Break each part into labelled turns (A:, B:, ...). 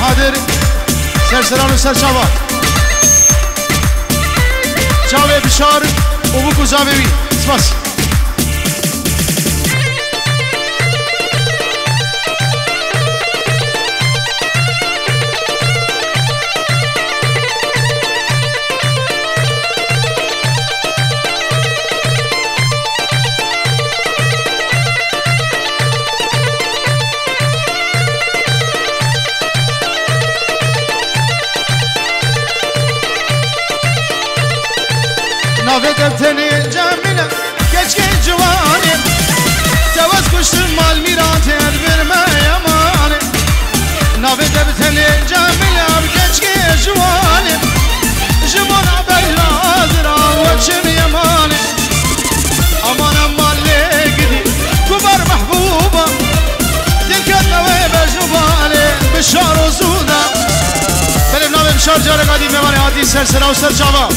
A: حاضر. سرسران و سرچاوه چاوه بشار و بگو چاوه بی سپاس. نافت بتني جميلة كشك جواني تواز كشت المال ميران تدبر ما يماني نافت بتني جميلة كشك جواني جمون بيلا زرا وشم يماني امان امان لقدي كبر محبوبة تلك النوي بجوالي بشار وزودا بلي بنابي بشار جارك قديم يماني هاتي سرسرا وسرجاوا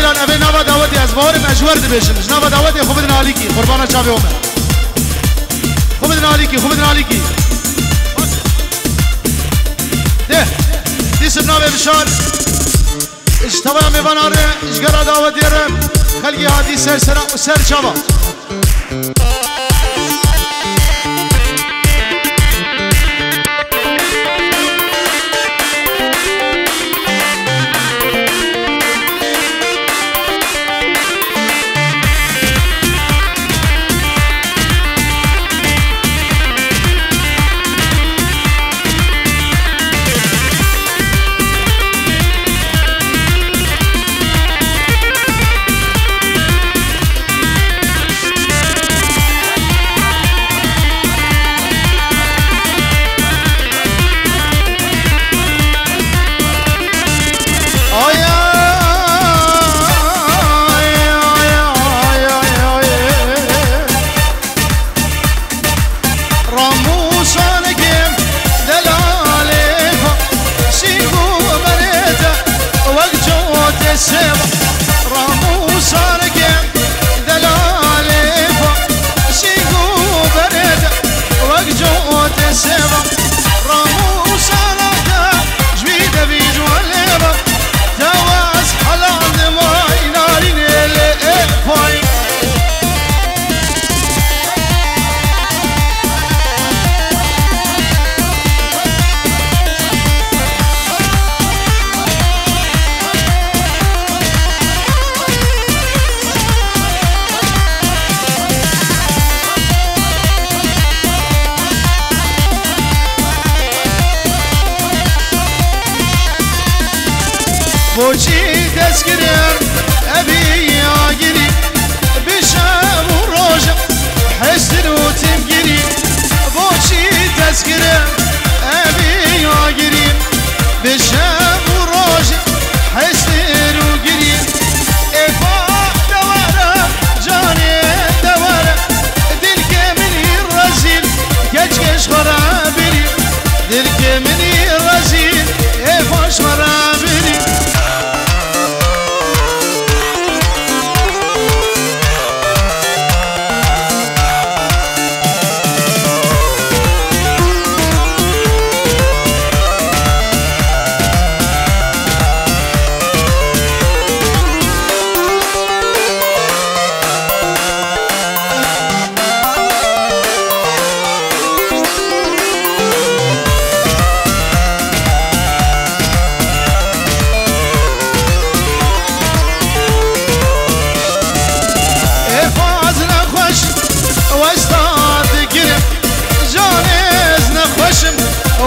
A: حیلان اوه نوا دعوتی از بارم اجورد بشنش نوا دعوتی خوب بدن علی کی قربانا چاوه اومه خوب بدن علی کی خوب بدن علی کی ده دیس بنابه بشار اشتبه میوان آره اشگرا دعوتی ره خلقی هادی سر سر سر چاوا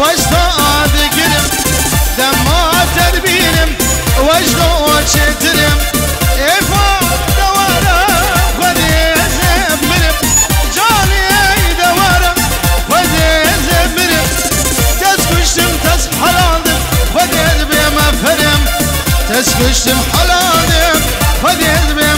A: واستاد گرم دما تربیرم وجدو چترم افا دوارم خودی زبرم جانی دوارم خودی زبرم تز کشتم تز حلالم خودی بیم فرم تز کشتم حلالم خودی بیم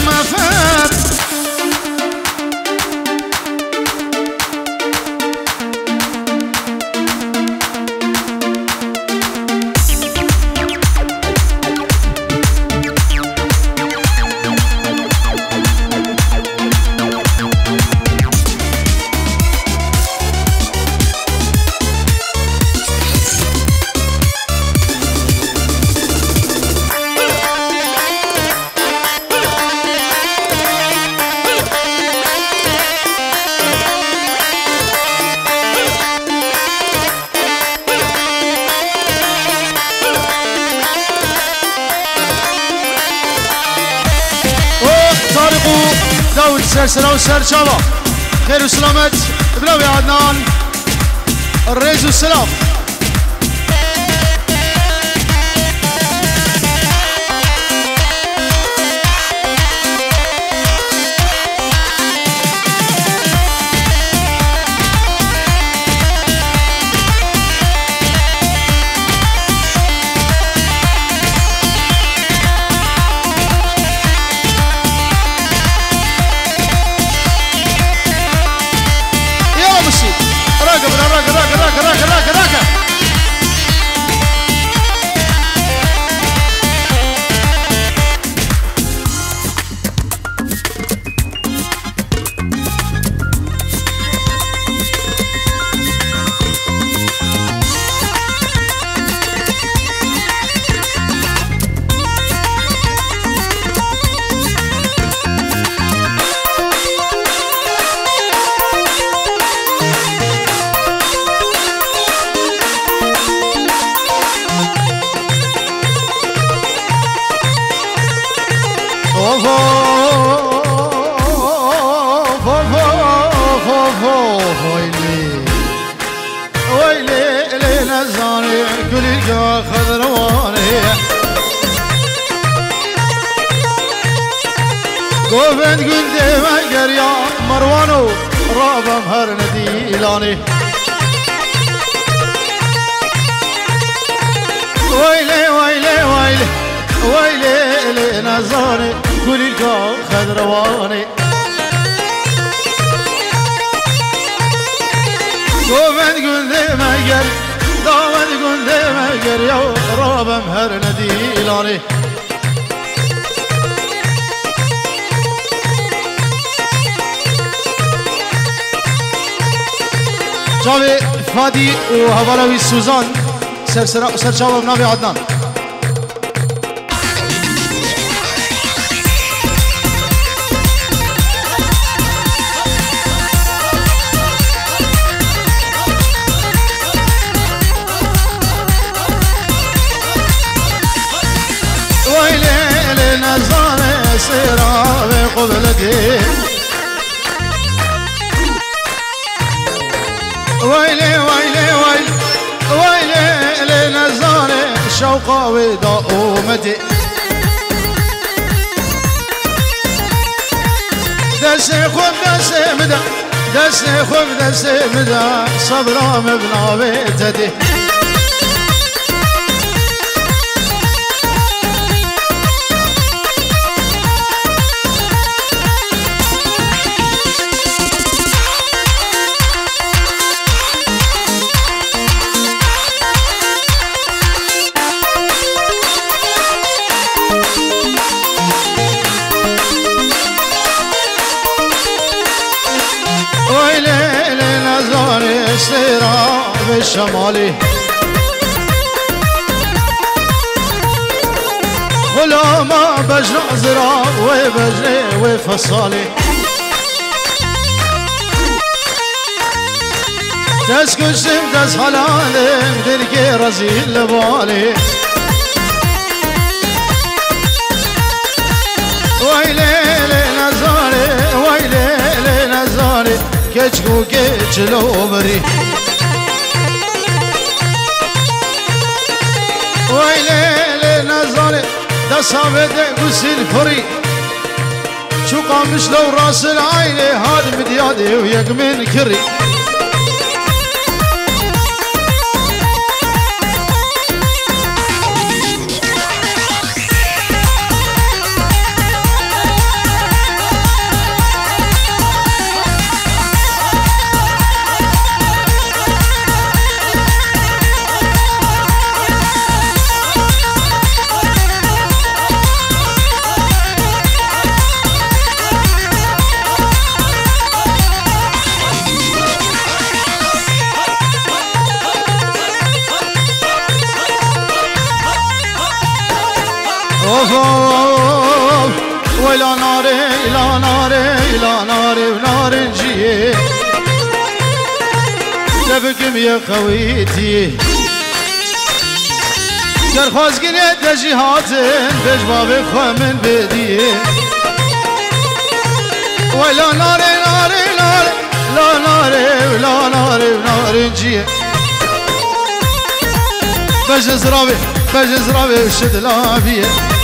A: سلسله وسرچاوه خير وسلامت. بلاوي عدنان. الريز والسلام. قريان مروانو رابا مهر نديلاني ويلي ويلي ويلي ويلي لي نزاني قولي الكون خذ رواني قومت قلت ما قل دامت قلت ما يا رابا مهر نديلاني جاوی فادی و هوالاوی سوزان سرسرا سرچاو بناوی عدنان ويلي نزانه سيرا بقبلتي ويلي ويلي ويلي ويلي لنزاني شوقا وداومتي دسي خب دسي مدى دسي خب دسي مدى صبرا مبنا بيتدي. وفصالي دست کشتم دست حلالم دل که رزیل بالي ويلي لنزاني ويلي لنزاني كجكو كجلو بري ويلي لنزاني ده صابت قسل فري شو قامش لو راس العينة هاد مديادي ويق من كري. يا خويتي. در خوازگیره دجی هاتن بج باب بدیه بدی. لا ناره ناره ناره لا ناره لا ناره ناره جیه بج زرابه بج زرابه شد لابیه.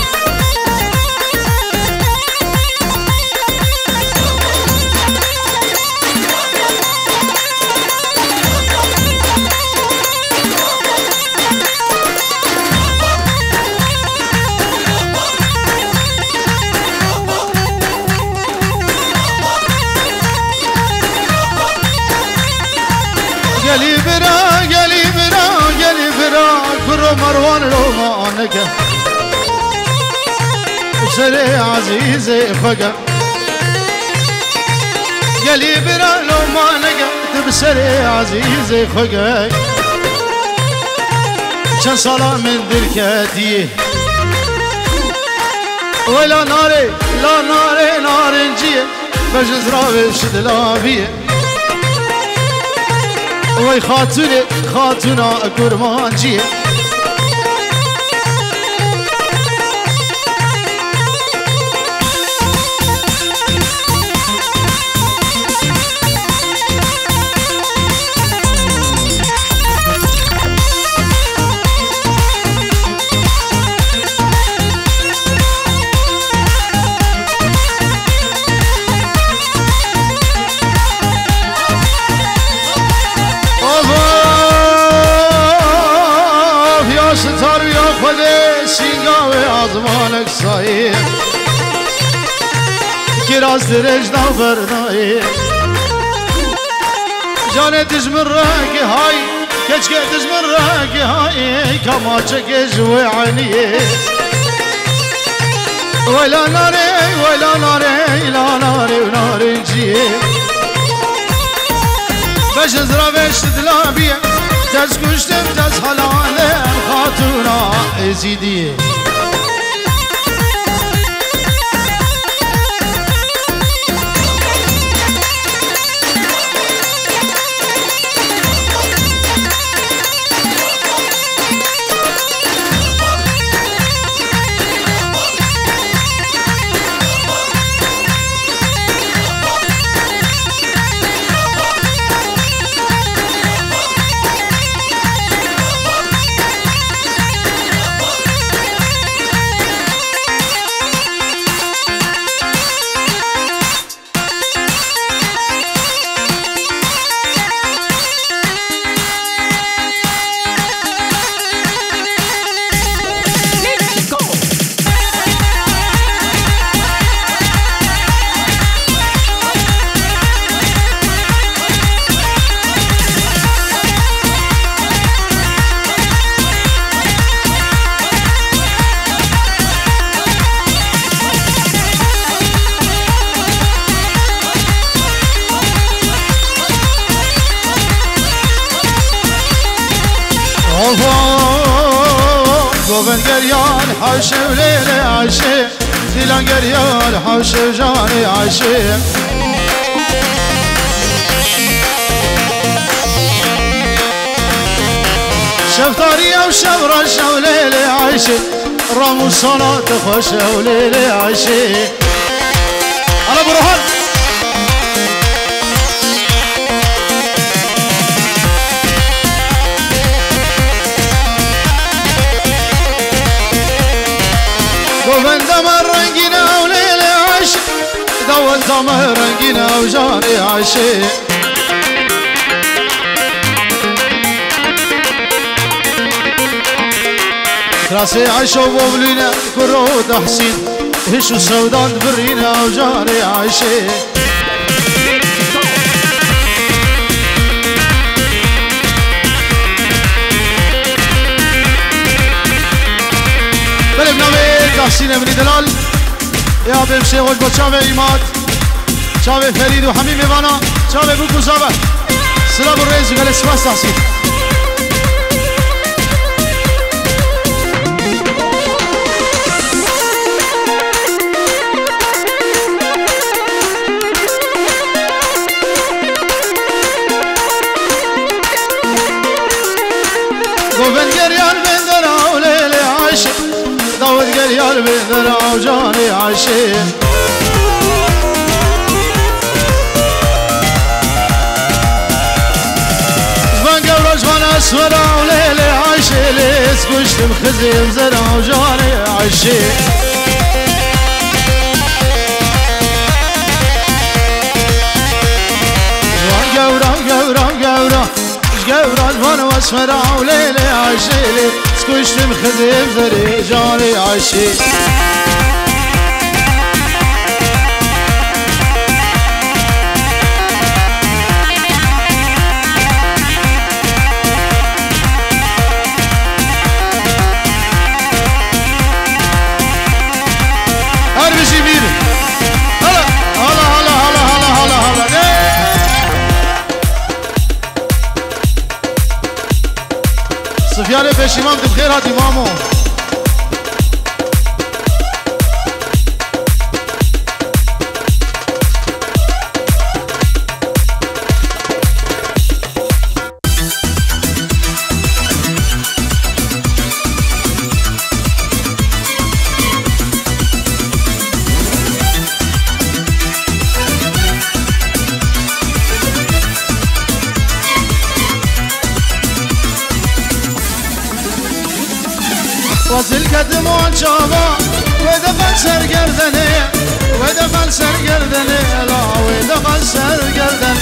A: مروان رو مانگه سر عزیز فقا گلی برا تب سر عزیز فقا چند سالا من کدیه ولا ناري لا ناري نارنجية بجز راوي شدلابية وای خاتونه خاتونا کرمانجیه سینگاوه آزمانک سایه کراز درج دا بردایه جان دجمن رنگ های کچ که دجمن رنگ های کما چکه جوه عنیه ولا ناره ولا ناره لا ناره و ناره جیه بجز را بشت دلابیه تز کشتم تز حلالم خاتونا ازیدیه قوبن قريان حوش وليلي عشي ديلان قريان حوش جاني عشي شفتارية وشورة شوليلي عشي رامو صلاة خوش وليلي عاشی على برهان مهر رنگینه و جانی عاشق راسي عيشو بولينا كرود حسين هشو سودان برينا وجاري عايشين بلبنا بيك تحسين ابن دلال. يا بمشي غلبو شافي مات چاوه فرید و همین میوانا چاوه بو کسابه سلام الرئیس وقال سپاس تحسین گوبن گریان بندر او لیل عاشق داود گریان بندر او جان عاشق واسورا وليلي عايشي ليس كشتم خزيم زرع وجاني عايشي جورا جورا جورا جورا وانا واسورا وليلي عايشي ليس كشتم خزيم زرع جاني عايشي سفیان پشیمان بخیر قد ما جابا ودفن سر گردنه ودفن سر گردنه لا ودفن سر گردن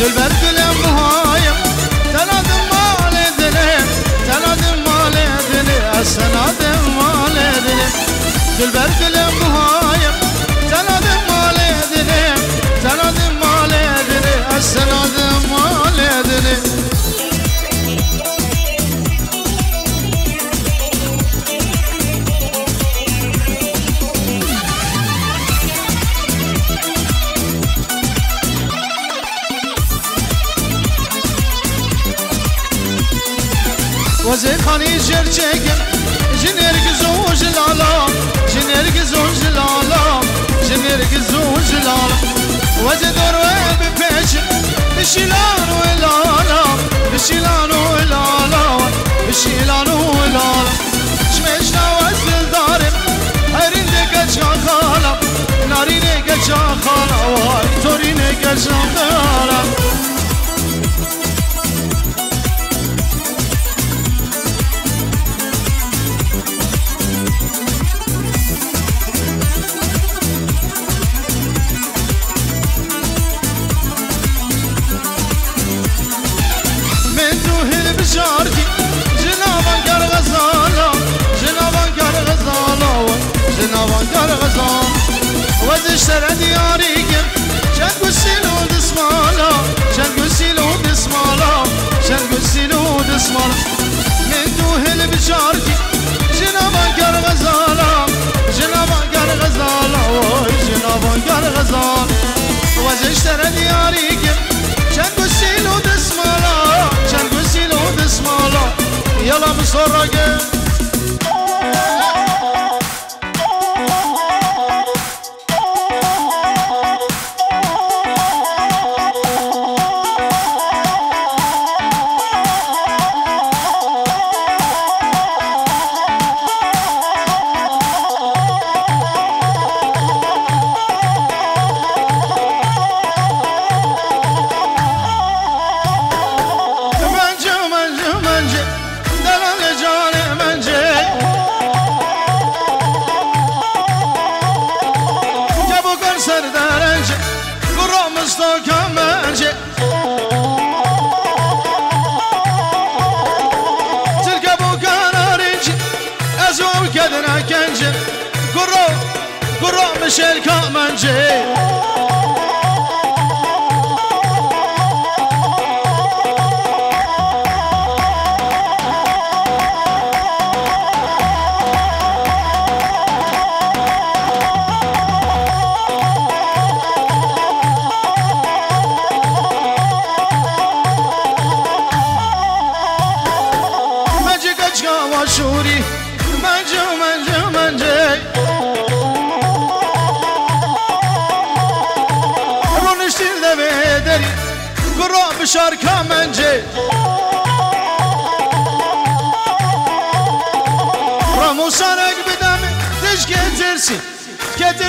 A: دل بر دلم بهایم تنادم مال دلم تنادم مال دلم سنادم مال دل بر دلم وزي خاني جرجك جنير قزو جلالا جنير قزو جلالا جنير قزو جلالا وزي دور بفيش بشيلان ولالا بشيلان ولالا بشيلان ولالا شمشنا وزل دارم هرينك جاخالا نارينك جاخالا واي تورينك جاخالا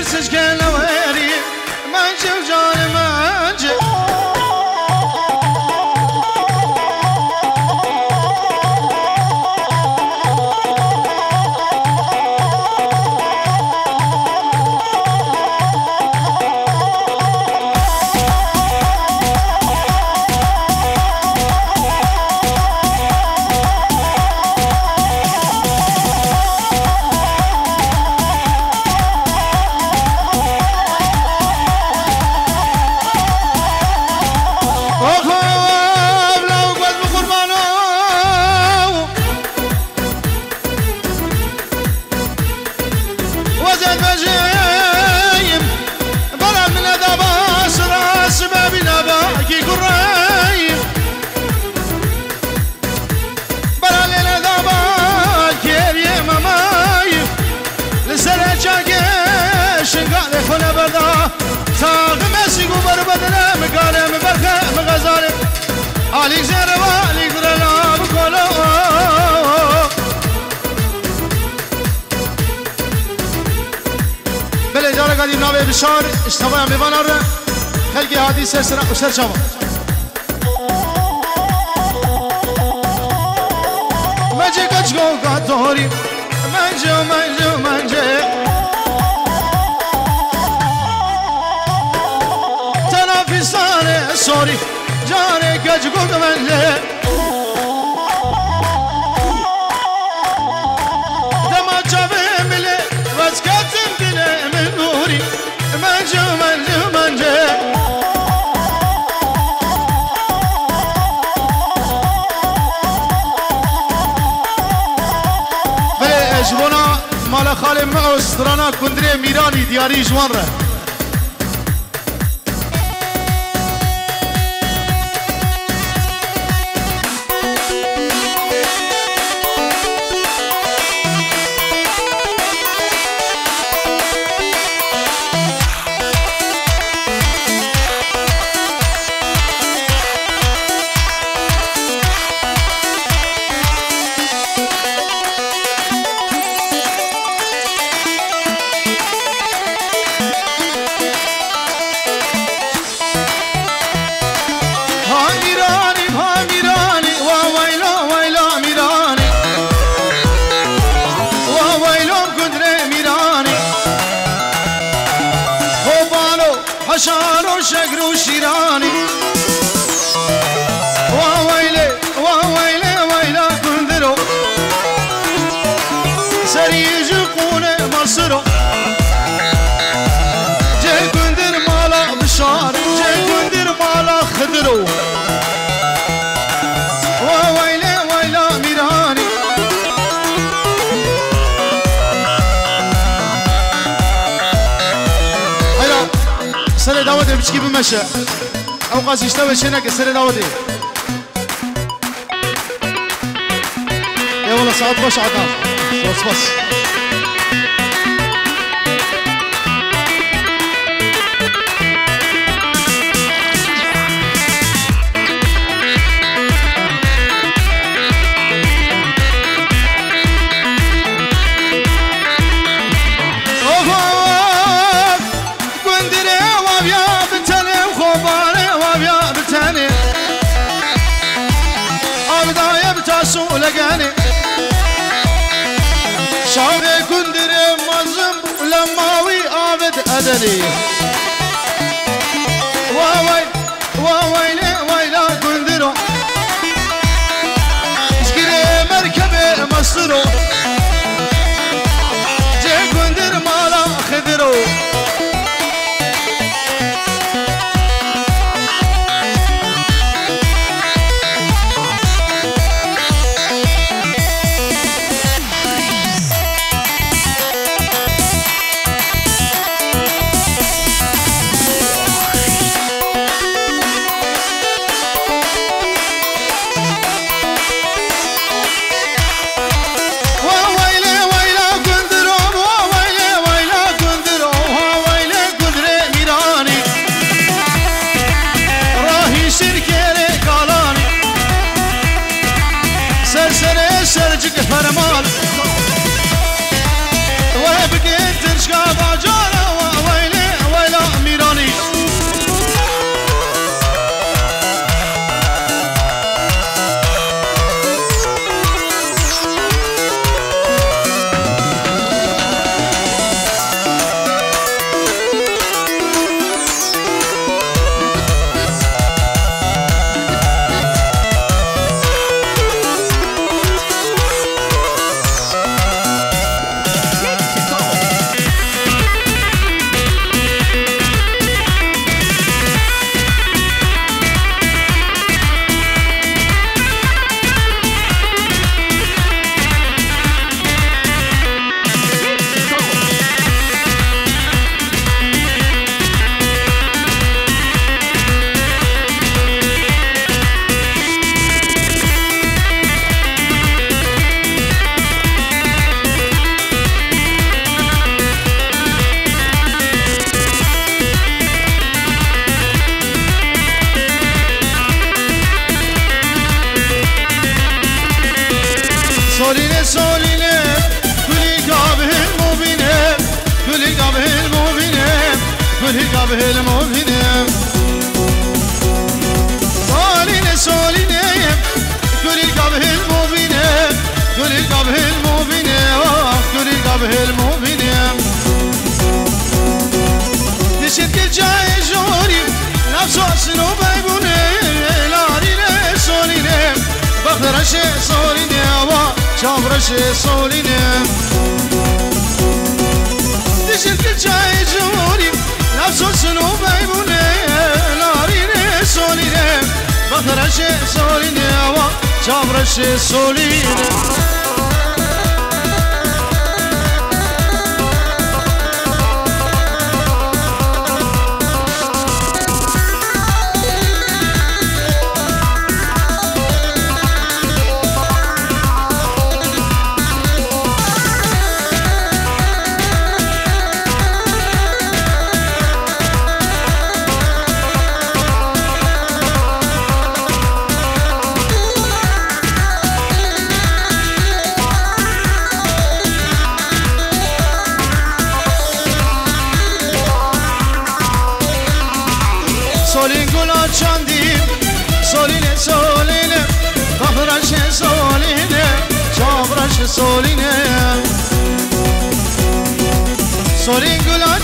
A: Sensiz gelemem That is one. ينشروا وويلي ميراني بشكي بمشى أو قاسي اشتوى شنك سر داودي يا والله ساعات بشعة بس بس, بس. سو لگانی شاه گندر مزم علماوی آبد ادنی.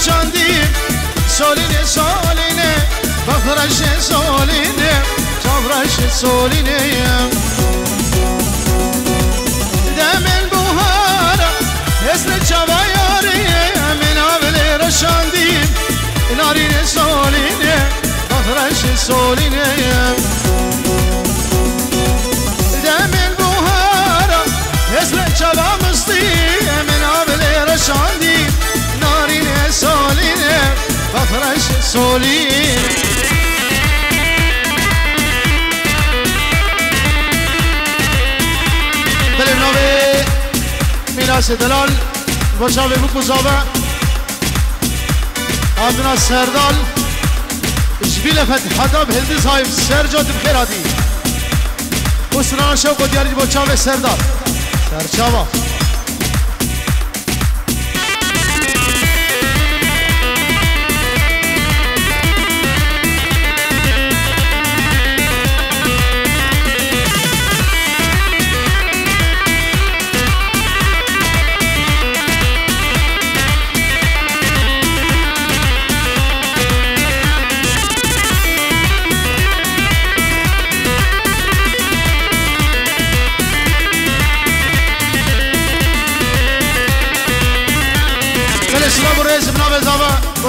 A: گلا چندیم سولینه سولینه بخرش سولینه چابرش سولینه دمن بوهارا اسم چوایاریه من آوله رشاندیم نارین سولینه فرش سولینه فرش سولینه دلیم نوی میراس دلال باشا به بکو زابه عبدنا سردال جبیل فتح حداب هلدی صاحب سرجاد بخیرادی اسران شوق و دیاری با چاوه سردار سرچاوا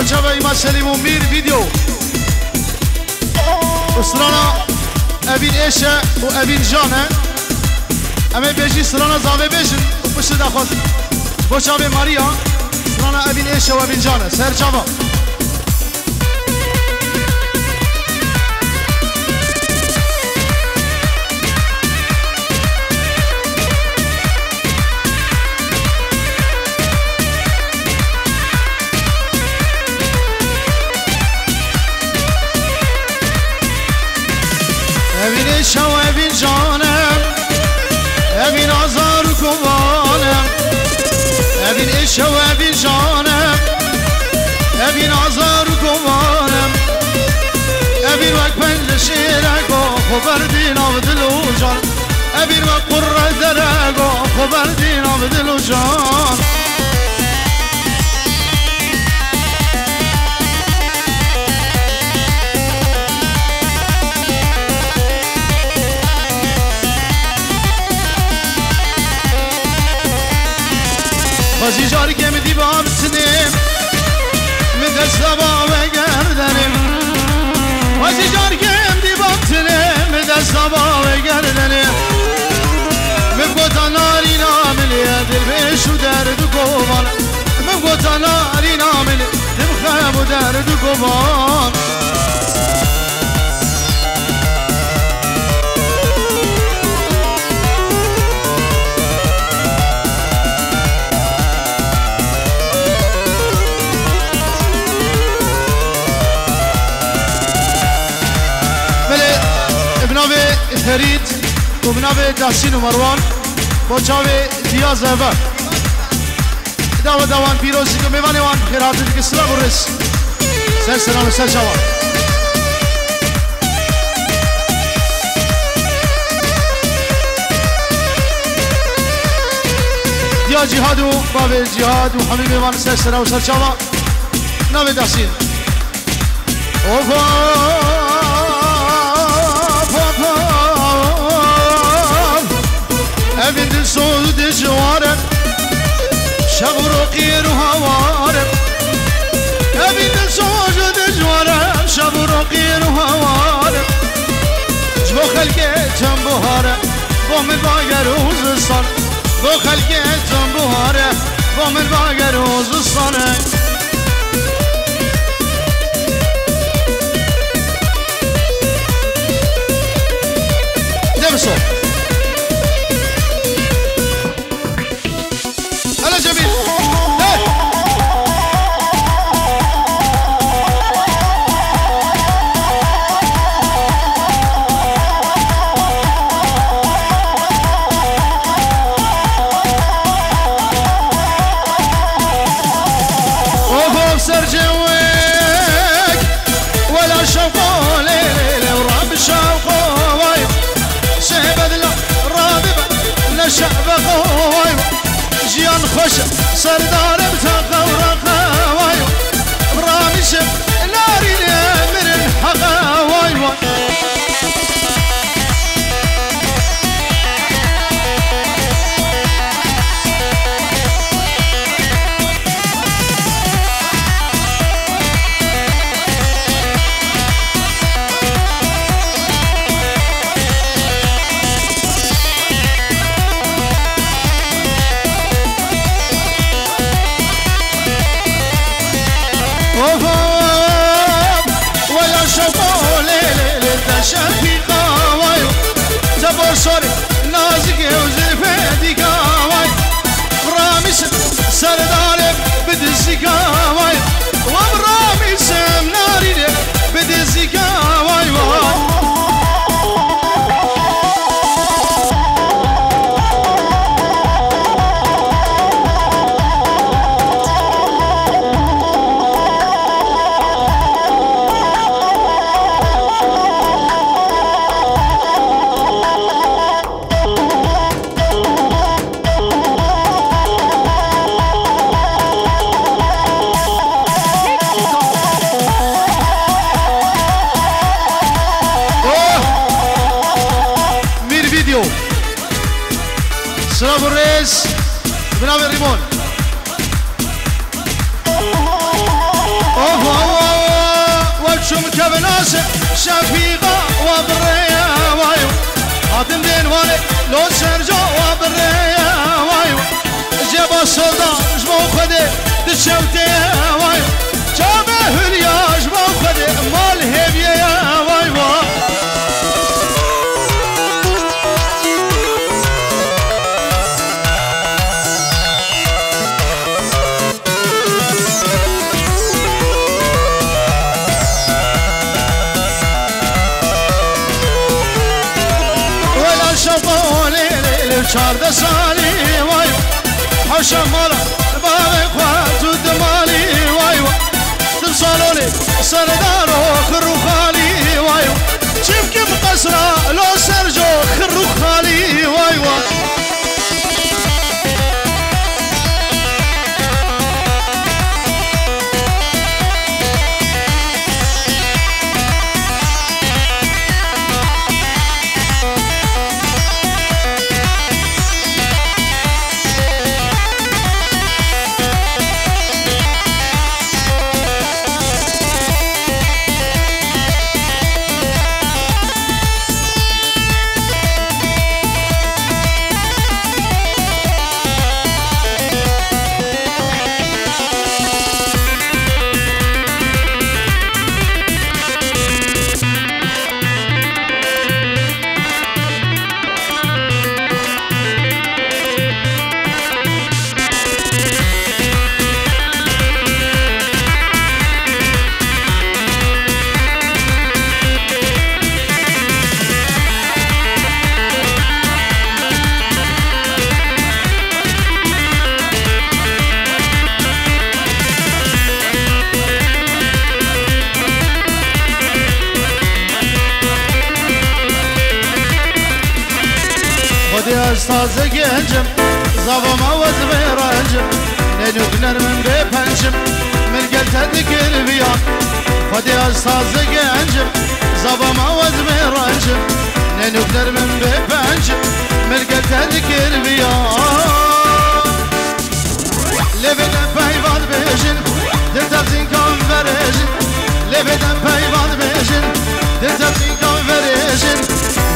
A: زاوا کوچا و ایما سلیم و میر ویدیو اسرانا ابین ایشه و ابین جانه اما بیجی سرانا زاوه بیجن و پشت دخواست کوچا و ماریا سرانا ابین ایشه و ابین جانه امین شو امین جانم. امین آزار و کمانم امین شو امین جانم. امین آزار و کمانم امین وقت پنج شیر اگا خبر دین آب دل و جان. امین وقت پر رد خبر دین آب دل و جان. دست با و گردنیم. بازی جاری که می دیوام سنیم من دست با و گردنیم. من گوتا ناری ناملی دل بش و درد و گوان من گوتا ناری ناملی دل خیب و درد و فرید و ابناب دحسین و مروان با چاوی دیاز اول داو دوان پیروزی که میوانی وان خیرات دیگه سلا برس سر سلام سر چاوان دیا جهاد و باب جهاد و همه میوان سر سلام سر چاوان نوی دستین سود جوارم شب رو قیر هوارم ابی دل سوج دجوارم شب رو قیر هوارم جو خلقه چم بوارم با من باگر روز سال. بو خلقه چم بوارم با من باگر روز سال. دمسو دمسو video. Sıra Burrez, Bravo Limon. اوه اوه وجهك بناس شفيقة وبرية وايو هادم دين والي لو سرجو وبرية وايو جيب السلطان جمو خدي دشوتي وايو جابه اليا جمو خدي مال هبيه چارده سالی وای حوشم مالا باب خواه تو دمالی وای وای. دم سالوني سردار خرو خالي واي چیم کم قصرا لو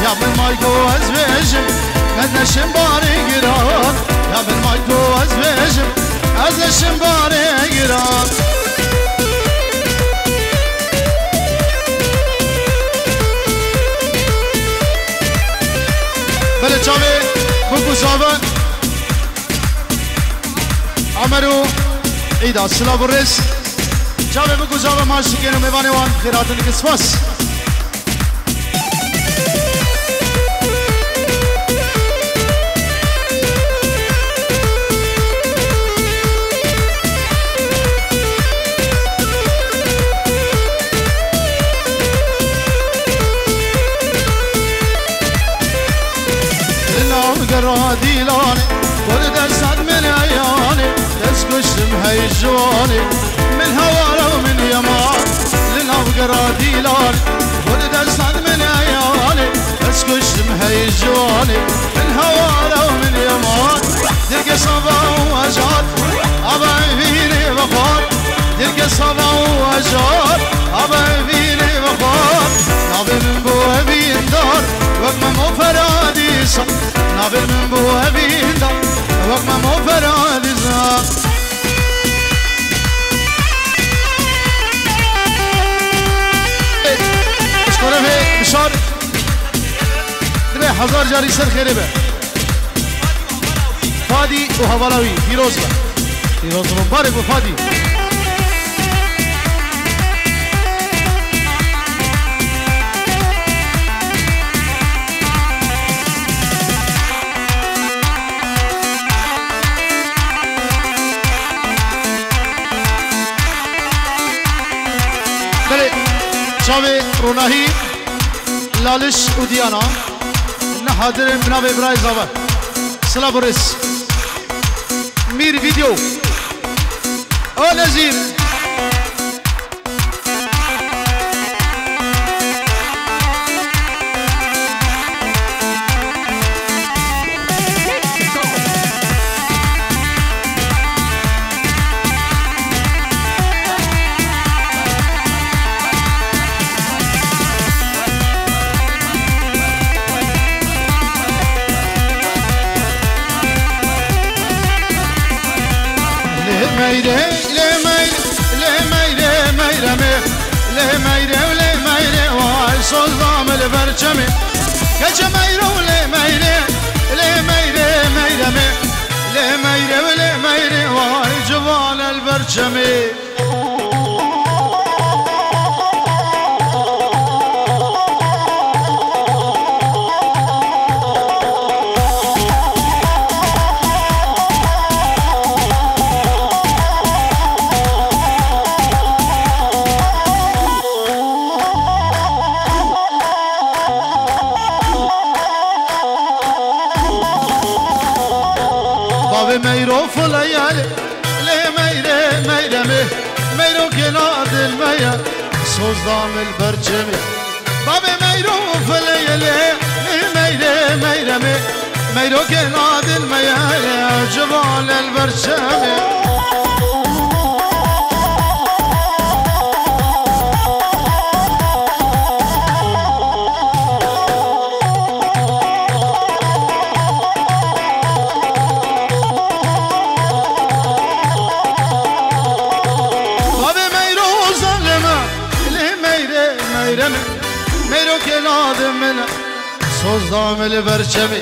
A: Ja bin mal go ez vejem Ez neşim bari giran. Ja bin mal go ez vejem Ez neşim bari giran. Bele çavi bu kuzava Ameru İda sıla burres Çavi bu kuzava maşık yerim evani wan Kıratını kısmas Kıratını ديلاني ولد اسعد من عياني تسكش مهي الجواني من هواله ومن يمان لنفقر ديلاني ولد اسعد من عياني تسكش مهي الجواني من هواله ومن يمان دلقي صبا وجاد آبا فيني بخار بخار نابي من بو أبين دار وقت مو فرادي صح نابي من بو أبين دار وقت مو فرادي صح طرف بشار دبه هزار جاری سر خیره به فادی و حوالاوی پیروز به پیروز مبارک و فادی. شاوه روناهی لالش و دیانا نه حاضر بناب ابرای میر ویدیو. او نزیر صدام البرچمی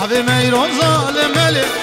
A: حبی میرون ظالم ملی.